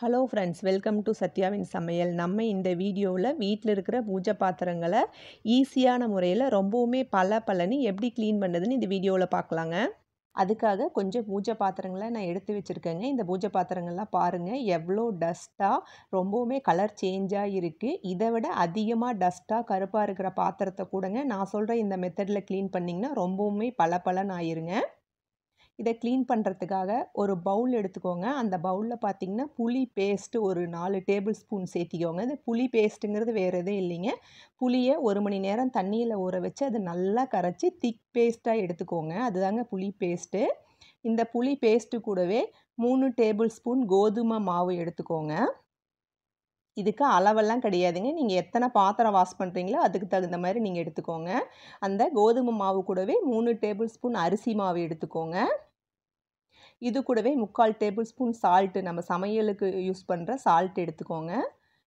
Hello friends welcome to சத்யாவின் சமையல் நம்ம இந்த வீடியோவில் வீட்டில் இருக்கிற பூஜை பாத்திரங்களை ஈஸியான முறையில் ரொம்பவுமே பல பலனி எப்படி க்ளீன் பண்ணுறதுன்னு இந்த வீடியோவில் பார்க்கலாங்க. அதுக்காக கொஞ்சம் பூஜை பாத்திரங்களை நான் எடுத்து வச்சுருக்கேங்க. இந்த பூஜை பாத்திரங்கள்லாம் பாருங்கள் எவ்வளோ டஸ்ட்டாக ரொம்பவுமே கலர் சேஞ்சாக இருக்குது இதை விட அதிகமாக டஸ்ட்டாக கருப்பாக இருக்கிற பாத்திரத்தை கூடங்க நான் சொல்கிற இந்த மெத்தடில் க்ளீன் பண்ணிங்கன்னா ரொம்பவுமே பல பலன் ஆயிருங்க. இதை க்ளீன் பண்ணுறதுக்காக ஒரு பவுல் எடுத்துக்கோங்க. அந்த பவுலில் பார்த்தீங்கன்னா புளி பேஸ்ட்டு ஒரு நாலு டேபிள் ஸ்பூன் சேர்த்திக்கோங்க. இந்த புளி பேஸ்ட்டுங்கிறது வேறு எதுவும் இல்லைங்க. புளியை ஒரு மணி நேரம் தண்ணியில் ஊற வச்சு அது நல்லா கரைச்சி திக் பேஸ்ட்டாக எடுத்துக்கோங்க. அதுதாங்க புளி பேஸ்ட்டு இந்த புளி பேஸ்ட்டு கூடவே மூணு டேபிள் ஸ்பூன் கோதுமை மாவு எடுத்துக்கோங்க. இதுக்கு அளவெல்லாம் கிடையாதுங்க. நீங்கள் எத்தனை பாத்திரம் வாஷ் பண்ணுறீங்களோ அதுக்கு தகுந்த மாதிரி நீங்கள் எடுத்துக்கோங்க. அந்த கோதுமை மாவு கூடவே மூணு டேபிள் ஸ்பூன் அரிசி மாவு எடுத்துக்கோங்க. இது கூடவே முக்கால் டேபிள் ஸ்பூன் சால்ட்டு நம்ம சமையலுக்கு யூஸ் பண்ணுற சால்ட் எடுத்துக்கோங்க.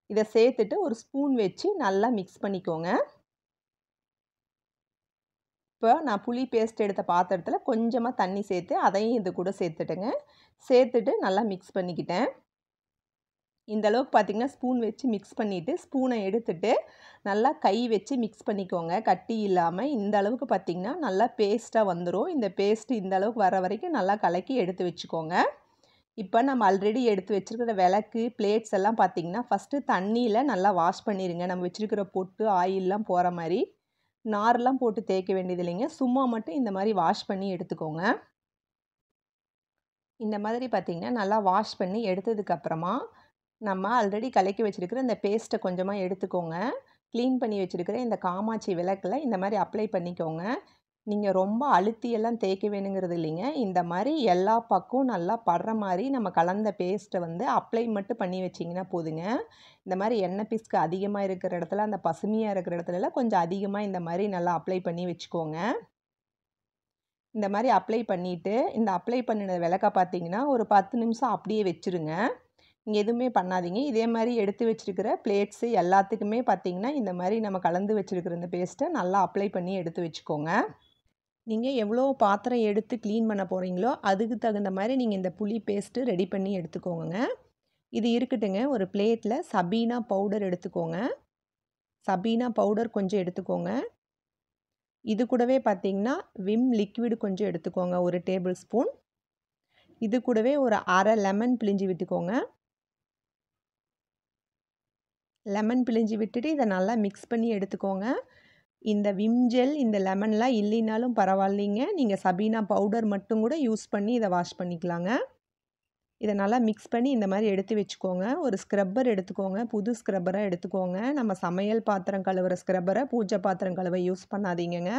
இதை சேர்த்துட்டு ஒரு ஸ்பூன் வச்சு நல்லா மிக்ஸ் பண்ணிக்கோங்க. இப்போ நான் புளி பேஸ்ட் எடுத்த பாத்திரத்தில் கொஞ்சமாக தண்ணி சேர்த்து அதையும் இது கூட சேர்த்துட்டேங்க. சேர்த்துட்டு நல்லா மிக்ஸ் பண்ணிக்கிட்டேன். இந்தளவுக்கு பார்த்திங்கன்னா ஸ்பூன் வச்சு மிக்ஸ் பண்ணிவிட்டு ஸ்பூனை எடுத்துட்டு நல்லா கை வச்சு மிக்ஸ் பண்ணிக்கோங்க. கட்டி இல்லாமல் இந்த அளவுக்கு பார்த்திங்கன்னா நல்லா பேஸ்ட்டாக வந்துடும் இந்த பேஸ்ட்டு இந்த அளவுக்கு வர வரைக்கும் நல்லா கலக்கி எடுத்து வச்சுக்கோங்க. இப்போ நம்ம ஆல்ரெடி எடுத்து வச்சுருக்கிற விளக்கு பிளேட்ஸ் எல்லாம் பார்த்திங்கன்னா ஃபஸ்ட்டு தண்ணியில் நல்லா வாஷ் பண்ணிடுங்க நம்ம வச்சுருக்கிற பொட்டு ஆயிலெலாம் போகிற மாதிரி. நார்லாம் போட்டு தேய்க்க வேண்டியது இல்லைங்க. சும்மா மட்டும் இந்த மாதிரி வாஷ் பண்ணி எடுத்துக்கோங்க. இந்த மாதிரி பார்த்திங்கன்னா நல்லா வாஷ் பண்ணி எடுத்ததுக்கப்புறமா நம்ம ஆல்ரெடி கலக்கி வச்சுருக்கிற இந்த பேஸ்ட்டை கொஞ்சமாக எடுத்துக்கோங்க. க்ளீன் பண்ணி வச்சுருக்கிற இந்த காமாட்சி விளக்கில் இந்த மாதிரி அப்ளை பண்ணிக்கோங்க. நீங்கள் ரொம்ப அழுத்தியெல்லாம் தேய்க்க வேணுங்கிறது இல்லைங்க. இந்த மாதிரி எல்லா பக்கம் நல்லா படுற மாதிரி நம்ம கலந்த பேஸ்ட்டை வந்து அப்ளை மட்டும் பண்ணி வச்சிங்கன்னா போதுங்க. இந்த மாதிரி எண்ணெய் பிஸ்க்கு அதிகமாக இருக்கிற இடத்துல அந்த பசுமையாக இருக்கிற இடத்துலலாம் கொஞ்சம் அதிகமாக இந்த மாதிரி நல்லா அப்ளை பண்ணி வச்சுக்கோங்க. இந்த மாதிரி அப்ளை பண்ணிவிட்டு இந்த அப்ளை பண்ணின விளக்க பார்த்தீங்கன்னா ஒரு பத்து நிமிஷம் அப்படியே வச்சுருங்க. நீங்கள் எதுவுமே பண்ணாதீங்க. இதே மாதிரி எடுத்து வச்சுருக்கிற பிளேட்ஸு எல்லாத்துக்குமே பார்த்திங்கன்னா இந்த மாதிரி நம்ம கலந்து வச்சுருக்கிற இந்த பேஸ்ட்டை நல்லா அப்ளை பண்ணி எடுத்து வச்சுக்கோங்க. நீங்கள் எவ்வளோ பாத்திரம் எடுத்து க்ளீன் பண்ண போகிறீங்களோ அதுக்கு தகுந்த மாதிரி நீங்கள் இந்த புளி பேஸ்ட்டு ரெடி பண்ணி எடுத்துக்கோங்க. இது இருக்கட்டுங்க. ஒரு பிளேட்டில் சபீனா பவுடர் எடுத்துக்கோங்க. சபீனா பவுடர் கொஞ்சம் எடுத்துக்கோங்க. இது கூடவே பார்த்திங்கன்னா விம் லிக்விடு கொஞ்சம் எடுத்துக்கோங்க. ஒரு டேபிள் ஸ்பூன் இது கூடவே ஒரு அரை லெமன் பிழிஞ்சு விட்டுக்கோங்க. லெமன் பிழிஞ்சு விட்டுட்டு இதை நல்லா மிக்ஸ் பண்ணி எடுத்துக்கோங்க. இந்த விம் ஜெல் இந்த லெமன்லாம் இல்லைனாலும் பரவாயில்லைங்க. நீங்கள் சபீனா பவுடர் மட்டும் கூட யூஸ் பண்ணி இதை வாஷ் பண்ணிக்கலாங்க. இதை நல்லா மிக்ஸ் பண்ணி இந்த மாதிரி எடுத்து வச்சுக்கோங்க. ஒரு ஸ்க்ரப்பர் எடுத்துக்கோங்க. புது ஸ்க்ரப்பராக எடுத்துக்கோங்க. நம்ம சமையல் பாத்திரம் கழுவுற ஸ்க்ரப்பரை பூஜை பாத்திரம் கழுவ யூஸ் பண்ணாதீங்கங்க.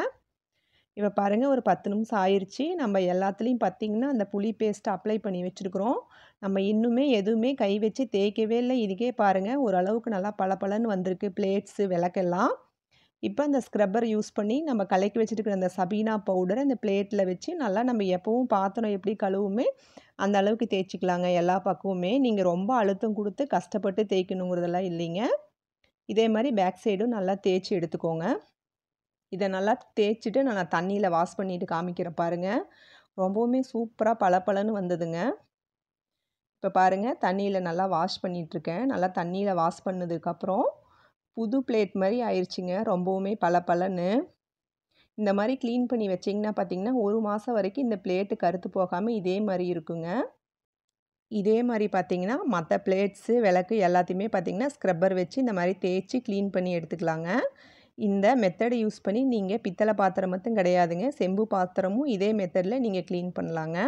இப்போ பாருங்கள் ஒரு பத்து நிமிஷம் ஆயிடுச்சு நம்ம எல்லாத்துலேயும் பார்த்திங்கன்னா அந்த புளி பேஸ்ட்டை அப்ளை பண்ணி வச்சுருக்குறோம். நம்ம இன்னுமே எதுவுமே கை வச்சு தேய்க்கவே இல்லை. இதுக்கே பாருங்கள் ஓரளவுக்கு நல்லா பளபளன்னு வந்திருக்கு பிளேட்ஸு விளக்கெல்லாம். இப்போ அந்த ஸ்க்ரப்பர் யூஸ் பண்ணி நம்ம கலக்கி வச்சுருக்கிற அந்த சபீனா பவுடரை அந்த பிளேட்டில் வச்சு நல்லா நம்ம எப்போவும் பாத்திரம் எப்படி கழுவுமே அந்த அளவுக்கு தேய்ச்சிக்கலாங்க எல்லா பக்கமுமே நீங்கள் ரொம்ப அழுத்தம் கொடுத்து கஷ்டப்பட்டு தேய்க்கணுங்கிறதெல்லாம் இல்லைங்க. இதே மாதிரி பேக் சைடும் நல்லா தேய்ச்சி எடுத்துக்கோங்க. இதை நல்லா தேய்ச்சிட்டு நான் தண்ணியில் வாஷ் பண்ணிவிட்டு காமிக்கிறேன் பாருங்கள் ரொம்பவுமே சூப்பராக பளபளன்னு வந்ததுங்க. இப்போ பாருங்கள் தண்ணியில் நல்லா வாஷ் பண்ணிகிட்ருக்கேன் நல்லா தண்ணியில் வாஷ் பண்ணதுக்கப்புறம் புது பிளேட் மாதிரி ஆயிடுச்சிங்க ரொம்பவுமே பளபளன்னு. இந்த மாதிரி க்ளீன் பண்ணி வச்சிங்கன்னா பார்த்திங்கன்னா ஒரு மாதம் வரைக்கும் இந்த பிளேட்டு கருத்து போகாமல் இதே மாதிரி இருக்குங்க. இதே மாதிரி பார்த்திங்கன்னா மற்ற பிளேட்ஸு விளக்கு எல்லாத்தையுமே பார்த்திங்கன்னா ஸ்க்ரப்பர் வச்சு இந்த மாதிரி தேய்ச்சி க்ளீன் பண்ணி எடுத்துக்கலாங்க. இந்த மெத்தடை யூஸ் பண்ணி நீங்கள் பித்தளை பாத்திரம் மட்டும் கிடையாதுங்க. செம்பு பாத்திரமும் இதே மெத்தடில் நீங்கள் க்ளீன் பண்ணலாங்க.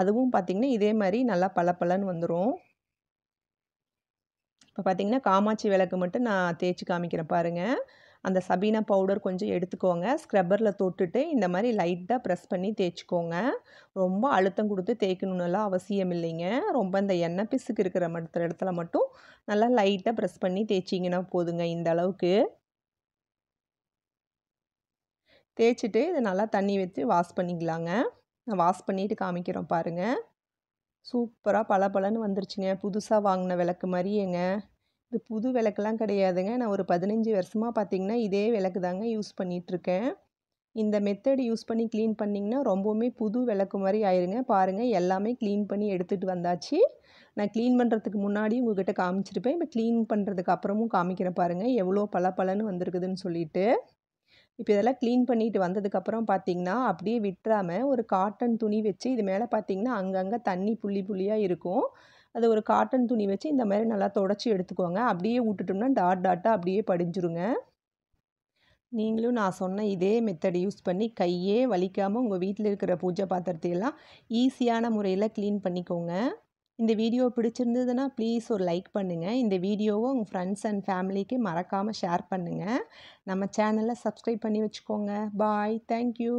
அதுவும் பார்த்திங்கன்னா இதே மாதிரி நல்லா பளபளன்னு வந்துடும் இப்போ பார்த்திங்கன்னா காமாட்சி விளக்கு மட்டும் நான் தேய்ச்சி காமிக்கிறேன் பாருங்கள் அந்த சபீனா பவுடர் கொஞ்சம் எடுத்துக்கோங்க. ஸ்க்ரப்பரில் தொட்டுட்டு இந்த மாதிரி லைட்டாக ப்ரெஸ் பண்ணி தேய்ச்சிக்கோங்க. ரொம்ப அழுத்தம் கொடுத்து தேய்க்கணுன்னெல்லாம் அவசியம் இல்லைங்க. ரொம்ப இந்த எண்ணெய் பிசுக்கு இருக்கிற மற்ற இடத்துல மட்டும் நல்லா லைட்டாக ப்ரெஸ் பண்ணி தேய்ச்சிங்கன்னா போதுங்க இந்த அளவுக்கு. தேய்ச்சிட்டு இதை நல்லா தண்ணி வச்சு வாஷ் பண்ணிக்கலாங்க. நான் வாஷ் பண்ணிவிட்டு காமிக்கிறோம் பாருங்கள் சூப்பராக பளபளன்னு வந்துருச்சுங்க. புதுசாக வாங்கின விளக்கு மாதிரியேங்க. இது புது விளக்குலாம் கிடையாதுங்க. நான் ஒரு பதினஞ்சு வருஷமாக பார்த்திங்கன்னா இதே விளக்கு தாங்க யூஸ் பண்ணிகிட்ருக்கேன் இந்த மெத்தடு யூஸ் பண்ணி க்ளீன் பண்ணிங்கன்னா ரொம்பவுமே புது விளக்கு மாதிரி ஆயிருங்க. பாருங்கள் எல்லாமே க்ளீன் பண்ணி எடுத்துகிட்டு வந்தாச்சு. நான் க்ளீன் பண்ணுறதுக்கு முன்னாடி உங்கள்கிட்ட காமிச்சிருப்பேன். இப்போ க்ளீன் பண்ணுறதுக்கு அப்புறமும் காமிக்கிறேன் பாருங்கள் எவ்வளோ பளபளன்னு வந்திருக்குதுன்னு சொல்லிட்டு. இப்போ இதெல்லாம் க்ளீன் பண்ணிட்டு வந்ததுக்கப்புறம் பார்த்தீங்கன்னா அப்படியே விட்டுறாமல் ஒரு காட்டன் துணி வச்சு இது மேலே பார்த்தீங்கன்னா அங்கங்கே தண்ணி புள்ளி புள்ளியாக இருக்கும். அது ஒரு காட்டன் துணி வச்சு இந்த மாதிரி நல்லா தொடச்சி எடுத்துக்கோங்க. அப்படியே விட்டுட்டோம்னா டாட் டாட்டாக அப்படியே படிஞ்சிருங்க. நீங்களும் நான் சொன்ன இதே மெத்தட் யூஸ் பண்ணி கையே வலிக்காமல் உங்கள் வீட்டில் இருக்கிற பூஜை பாத்திரத்தையெல்லாம் ஈஸியான முறையில் க்ளீன் பண்ணிக்கோங்க. இந்த வீடியோ பிடிச்சிருந்ததுன்னா ப்ளீஸ் ஒரு லைக் பண்ணுங்கள் இந்த வீடியோவை உங்கள் ஃப்ரெண்ட்ஸ் அண்ட் ஃபேமிலிக்கு மறக்காமல் ஷேர் பண்ணுங்கள் நம்ம சேனலை சப்ஸ்கிரைப் பண்ணி வச்சுக்கோங்க. Bye thank you